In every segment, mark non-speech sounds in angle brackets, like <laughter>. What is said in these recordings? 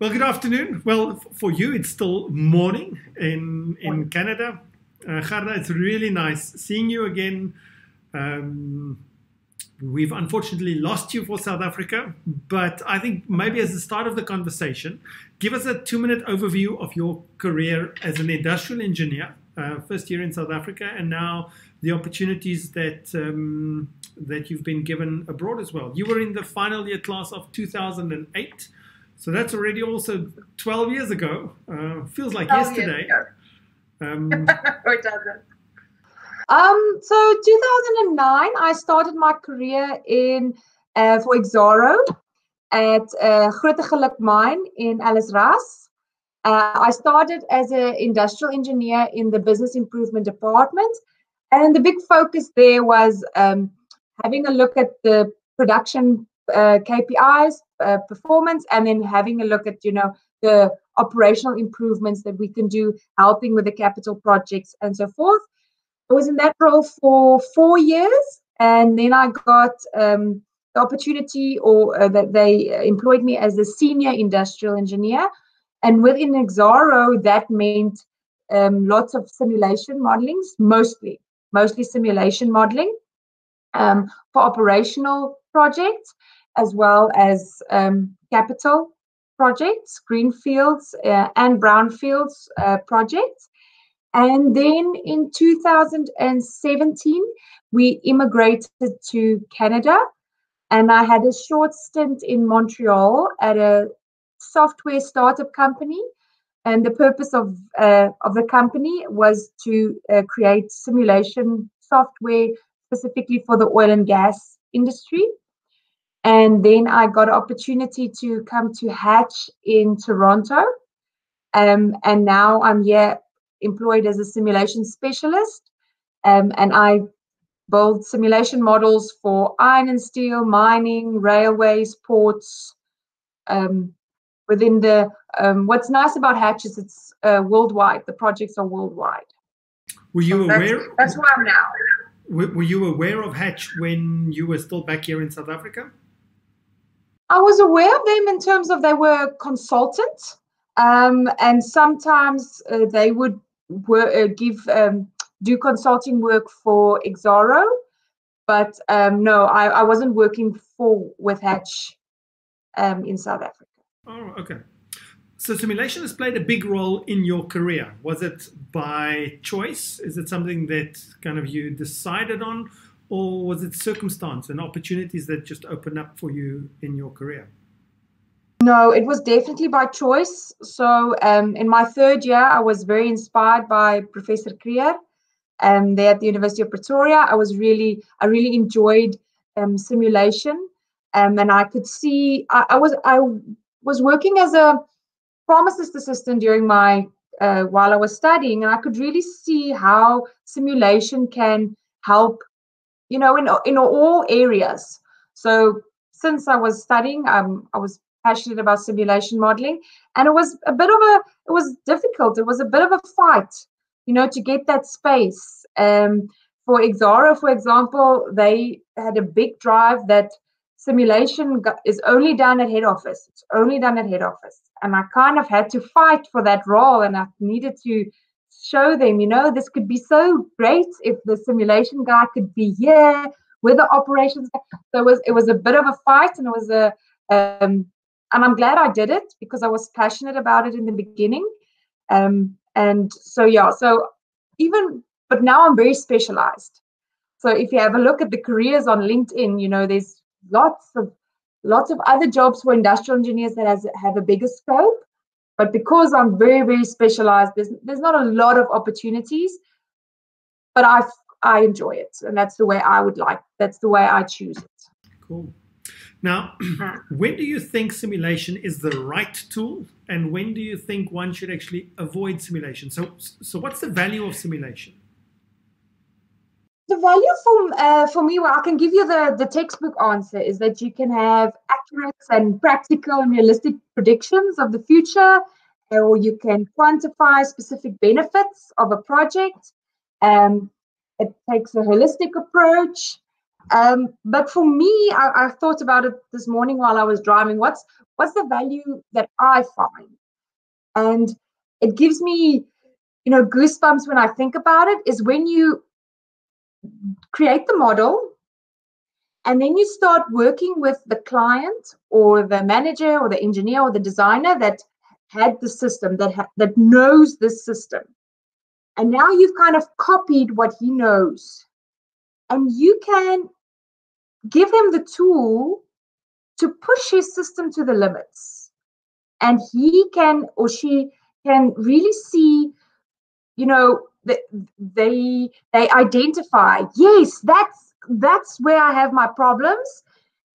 Well, good afternoon. Well, for you, it's still morning in in Canada. Uh, Gerda, it's really nice seeing you again. Um, we've unfortunately lost you for South Africa, but I think maybe as the start of the conversation, give us a two minute overview of your career as an industrial engineer, uh, first year in South Africa, and now the opportunities that um, that you've been given abroad as well. You were in the final year class of 2008, so that's already also 12 years ago. Uh, feels like yesterday. Um, <laughs> it doesn't. Um, so 2009, I started my career in uh, for Exxaro at uh, Mine in Ellisras. Uh, I started as an industrial engineer in the business improvement department, and the big focus there was um, having a look at the production uh, KPIs, uh, performance, and then having a look at you know the operational improvements that we can do, helping with the capital projects and so forth. I was in that role for four years, and then I got um, the opportunity, or uh, that they employed me as a senior industrial engineer. And within Exxaro, that meant um, lots of simulation modelings, mostly, mostly simulation modelling um, for operational projects as well as um, capital projects, greenfields uh, and brownfields uh, projects. And then in 2017, we immigrated to Canada. And I had a short stint in Montreal at a software startup company. And the purpose of, uh, of the company was to uh, create simulation software specifically for the oil and gas industry. And then I got an opportunity to come to Hatch in Toronto. Um, and now I'm here employed as a simulation specialist. Um, and I build simulation models for iron and steel, mining, railways, ports. Um, within the um, what's nice about Hatch is it's uh, worldwide. The projects are worldwide. Were you so aware? That's, that's where I'm now. Were, were you aware of Hatch when you were still back here in South Africa? I was aware of them in terms of they were consultants, um, and sometimes uh, they would wor- uh, give um, do consulting work for Exxaro, but um, no, I, I, wasn't working for with Hatch um, in South Africa. Oh, okay. So simulation has played a big role in your career. Was it by choice? Is it something that kind of you decided on, or was it circumstance and opportunities that just opened up for you in your career? No, it was definitely by choice. So um, in my third year, I was very inspired by Professor Krier um, there at the University of Pretoria. I was really, I really enjoyed um, simulation, um, and I could see. I, I, was, I was working as a pharmacist assistant during my uh, while I was studying, and I could really see how simulation can help you know, in in all areas. So since I was studying, um, I was passionate about simulation modeling, and it was a bit of a it was difficult. It was a bit of a fight, you know, to get that space. Um, for Exxaro, for example, they had a big drive that simulation is only done at head office. It's only done at head office, and I kind of had to fight for that role, and I needed to show them, you know, this could be so great if the simulation guy could be here with the operations. So it was it was a bit of a fight, and it was a um, and I'm glad I did it because I was passionate about it in the beginning. Um, and so yeah, so even but now I'm very specialized. So if you have a look at the careers on LinkedIn, you know, there's lots of lots of other jobs for industrial engineers that has have a bigger scope. But because I'm very, very specialized, there's there's not a lot of opportunities. But I I enjoy it, and that's the way I would like. That's the way I choose it. Cool. Now, uh-huh. <clears throat> when do you think simulation is the right tool, and when do you think one should actually avoid simulation? So, so what's the value of simulation? The value for uh, for me, well, I can give you the the textbook answer is that you can have accurate and practical and realistic predictions of the future, or you can quantify specific benefits of a project. Um, it takes a holistic approach. Um, but for me, I, I, thought about it this morning while I was driving. What's what's the value that I find? And it gives me, you know, goosebumps when I think about it. Is when you create the model, and then you start working with the client or the manager or the engineer or the designer that had the system that ha- that knows this system, and now you've kind of copied what he knows. And you can give him the tool to push his system to the limits. And he can or she can really see you know they they identify yes that's that's where i have my problems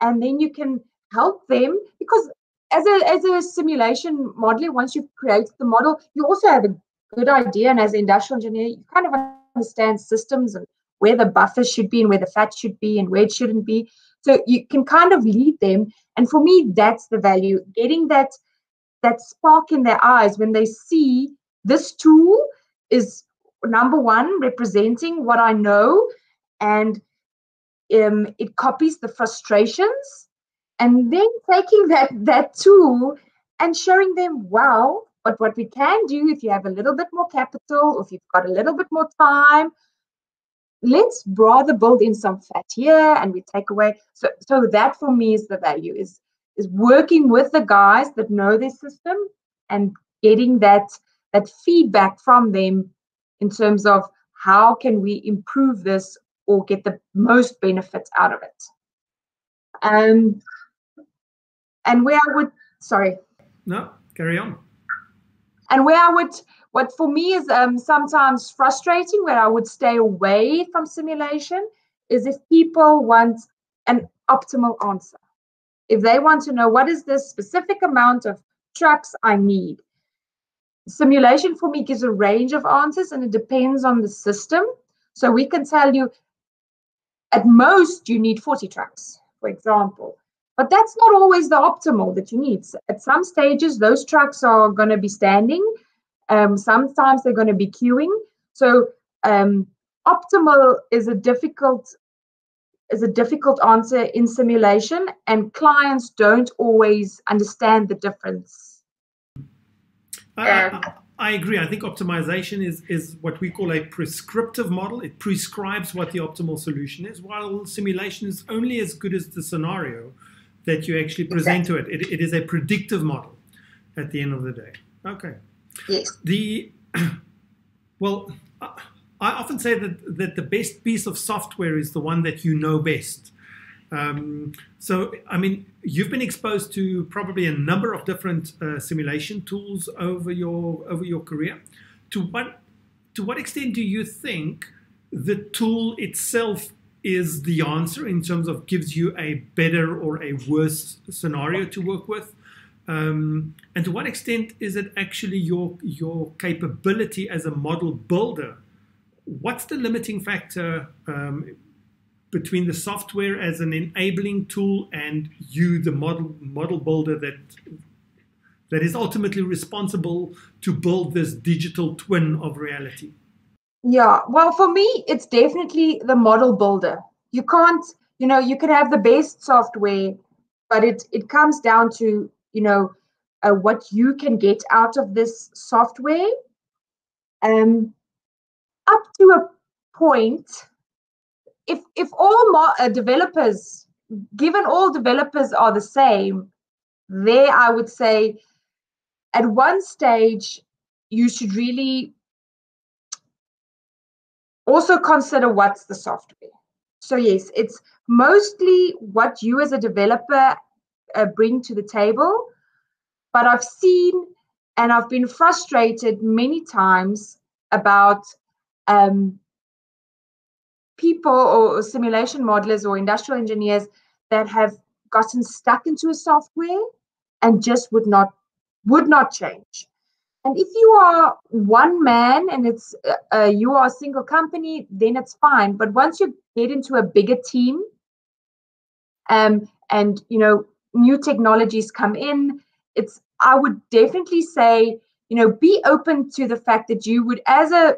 and then you can help them because as a as a simulation modeler once you've created the model you also have a good idea and as an industrial engineer you kind of understand systems and where the buffers should be and where the fat should be and where it shouldn't be. So you can kind of lead them. And for me, that's the value. Getting that that spark in their eyes when they see this tool is number one, representing what I know, and um, it copies the frustrations, and then taking that that tool and showing them, wow, but what we can do if you have a little bit more capital, if you've got a little bit more time, let's rather build in some fat here and we take away. So so that for me is the value is is working with the guys that know their system and getting that that feedback from them in terms of how can we improve this or get the most benefits out of it. Um and where i would sorry. No carry on. And where i would what for me is um, sometimes frustrating, where I would stay away from simulation, is if people want an optimal answer. If they want to know what is the specific amount of trucks I need, simulation for me gives a range of answers and it depends on the system. So we can tell you at most you need 40 trucks, for example. But that's not always the optimal that you need. At some stages, those trucks are going to be standing um, sometimes they're going to be queuing. So um, optimal is a difficult is a difficult answer in simulation, and clients don't always understand the difference. I, uh, I, I agree. I think optimization is is what we call a prescriptive model. It prescribes what the optimal solution is, while simulation is only as good as the scenario that you actually present exactly. to it. it. It is a predictive model at the end of the day. Okay. Yes. The <clears throat> well, I often say that that the best piece of software is the one that you know best. Um, so, I mean, you've been exposed to probably a number of different uh, simulation tools over your over your career. To what to what extent do you think the tool itself is the answer in terms of gives you a better or a worse scenario to work with? Um, and to what extent is it actually your your capability as a model builder? What's the limiting factor um, between the software as an enabling tool and you, the model model builder that that is ultimately responsible to build this digital twin of reality? Yeah, well, for me, it's definitely the model builder. You can't, you know, you can have the best software, but it it comes down to you know uh, what you can get out of this software um, up to a point if if all uh, developers given all developers are the same there i would say at one stage you should really also consider what's the software so yes it's mostly what you as a developer uh, bring to the table. But I've seen and I've been frustrated many times about um, people or simulation modelers or industrial engineers that have gotten stuck into a software and just would not would not change. And if you are one man and it's uh, uh you are a single company, then it's fine. But once you get into a bigger team, um, and you know new technologies come in it's i would definitely say you know be open to the fact that you would as a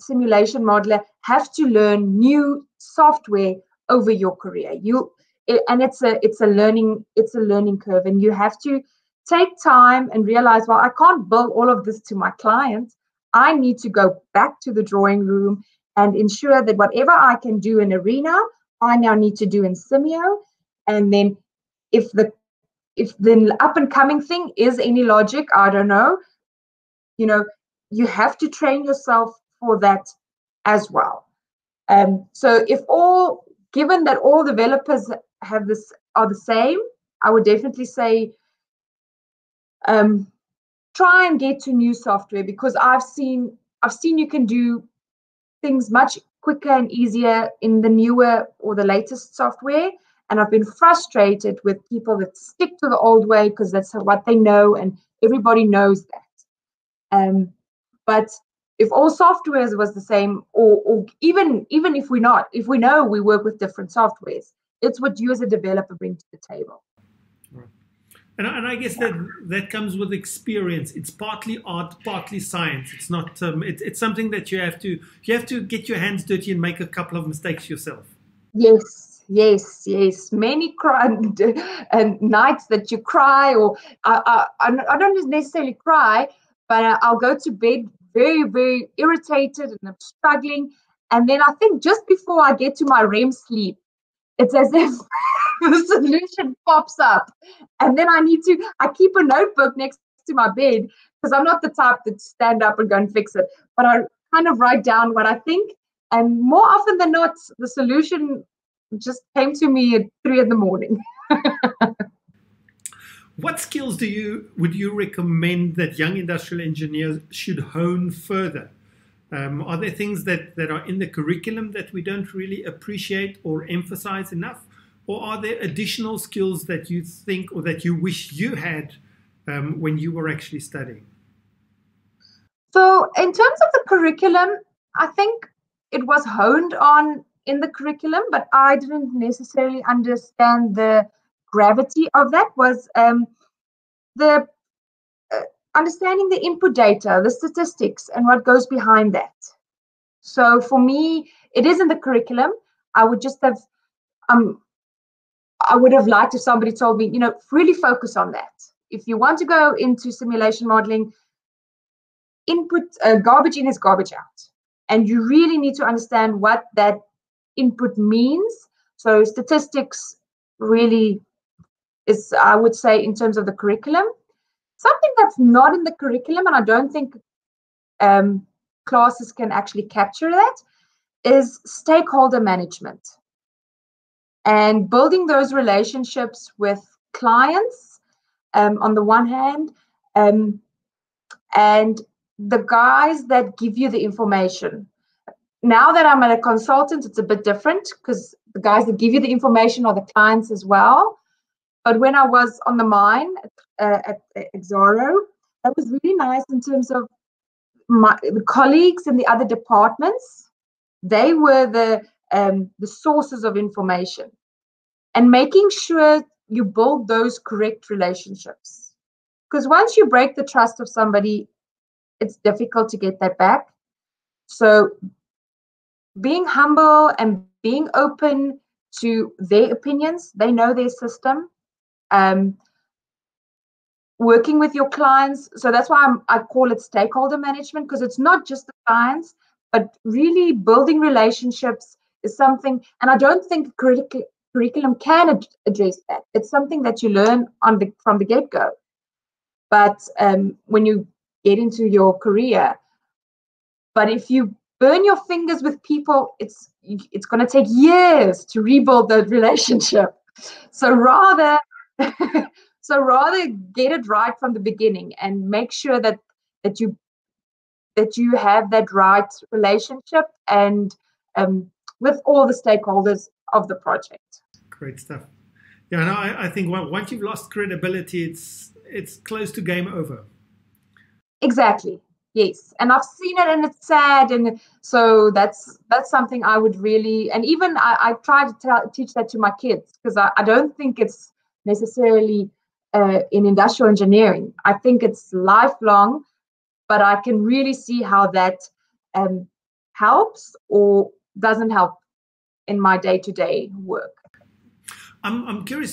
simulation modeler have to learn new software over your career. You it, and it's a it's a learning it's a learning curve, and you have to take time and realize, well, I can't build all of this to my clients. I need to go back to the drawing room and ensure that whatever I can do in Arena, I now need to do in Simio. And then if the if the up and coming thing is AnyLogic, I don't know, you know, you have to train yourself for that as well. Um, so if all given that all developers have this are the same, I would definitely say um, try and get to new software because I've seen I've seen you can do things much quicker and easier in the newer or the latest software. And I've been frustrated with people that stick to the old way because that's what they know and everybody knows that. Um, but if all softwares was the same, or, or even even if we're not, if we know we work with different softwares, it's what you as a developer bring to the table. And, and I guess that that comes with experience. It's partly art, partly science. It's not. Um, it, it's something that you have to you have to get your hands dirty and make a couple of mistakes yourself. Yes, yes, yes. Many cry <laughs> and nights that you cry, or I, I, I don't necessarily cry, but I'll go to bed very, very irritated and I'm struggling. And then I think just before I get to my REM sleep, it's as <laughs> if the solution pops up. And then I need to, I keep a notebook next to my bed because I'm not the type that stand up and go and fix it. But I kind of write down what I think. And more often than not, the solution just came to me at three in the morning. <laughs> what skills do you would you recommend that young industrial engineers should hone further? Um, are there things that, that are in the curriculum that we don't really appreciate or emphasize enough? Or are there additional skills that you think or that you wish you had um, when you were actually studying? So, in terms of the curriculum, I think it was honed on in the curriculum, but I didn't necessarily understand the gravity of that. Was um, the uh, understanding the input data, the statistics, and what goes behind that. So for me, it is in the curriculum. I would just have um, I would have liked if somebody told me, you know, really focus on that. If you want to go into simulation modeling, input uh, garbage in is garbage out. And you really need to understand what that input means. So statistics really is, I would say, in terms of the curriculum. Something that's not in the curriculum, and I don't think um, classes can actually capture that, is stakeholder management. And building those relationships with clients um, on the one hand um, and the guys that give you the information. Now that i'm a consultant it's a bit different because the guys that give you the information are the clients as well but when i was on the mine uh, at, at Exxaro, that was really nice in terms of my colleagues in the other departments they were the um, the sources of information and making sure you build those correct relationships. Because once you break the trust of somebody, it's difficult to get that back. So being humble and being open to their opinions, they know their system. Um, working with your clients. So that's why I'm, I call it stakeholder management because it's not just the clients, but really building relationships is something. And I don't think critical curriculum can ad- address that. It's something that you learn on the from the get go. But um, when you get into your career, but if you burn your fingers with people, it's it's going to take years to rebuild the <laughs> relationship. So rather, <laughs> so rather get it right from the beginning and make sure that that you that you have that right relationship and um, with all the stakeholders of the project. Great stuff. Yeah, no, I, I think once you've lost credibility, it's it's close to game over. Exactly. Yes, and I've seen it, and it's sad, and so that's that's something I would really, and even I, I try to tell, teach that to my kids because I, I don't think it's necessarily uh, in industrial engineering. I think it's lifelong, but I can really see how that um, helps or doesn't help in my day-to-day work. I'm, I'm curious,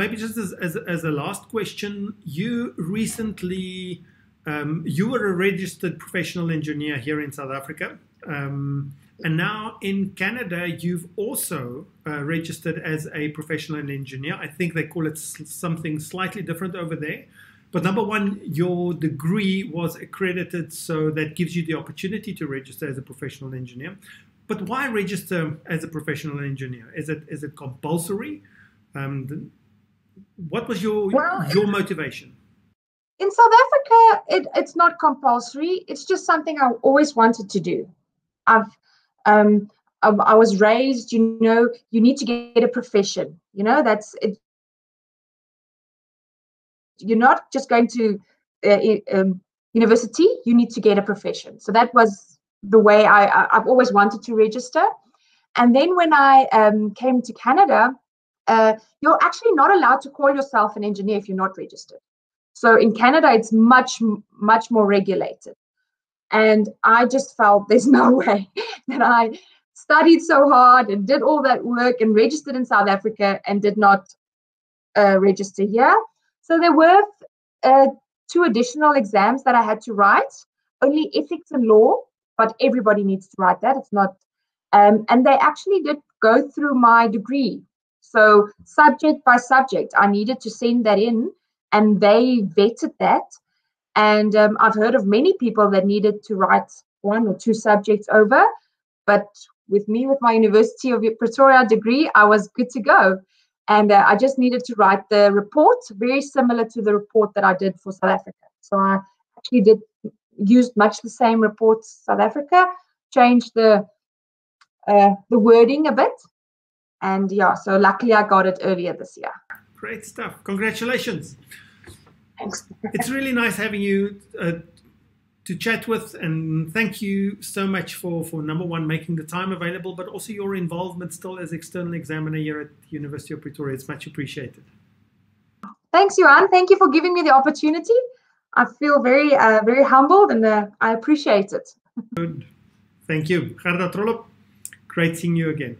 maybe just as, as, as a last question, you recently, um, you were a registered professional engineer here in South Africa. Um, and now in Canada, you've also uh, registered as a professional engineer. I think they call it something slightly different over there. But number one, your degree was accredited, so that gives you the opportunity to register as a professional engineer. But why register as a professional engineer? Is it is it compulsory? Um, what was your well, your motivation? In South Africa, it, it's not compulsory. It's just something I always wanted to do. I've um, I, I, was raised, you know, you need to get a profession. You know, that's it. You're not just going to uh, um, university. You need to get a profession. So that was the way I, I have always wanted to register. And then when I um, came to Canada, uh, you're actually not allowed to call yourself an engineer if you're not registered. So in Canada, it's much much more regulated. And I just felt there's <laughs> no way that I studied so hard and did all that work and registered in South Africa and did not uh, register here. So there were uh, two additional exams that I had to write only ethics and law, but everybody needs to write that. It's not, um, and they actually did go through my degree. So, subject by subject, I needed to send that in, and they vetted that and um, I've heard of many people that needed to write one or two subjects over. But with me, with my University of Pretoria degree, I was good to go. And uh, I just needed to write the report, very similar to the report that I did for South Africa. So I actually did used much the same report South Africa, changed the uh, the wording a bit, and yeah. So luckily, I got it earlier this year. Great stuff! Congratulations. Thanks. it's really nice having you uh, to chat with, and thank you so much for, for number one, making the time available, but also your involvement still as external examiner here at the University of Pretoria. It's much appreciated. Thanks, Johan. Thank you for giving me the opportunity. I feel very, uh, very humbled, and uh, I appreciate it. Good. Thank you. Gerda Trollip, great seeing you again.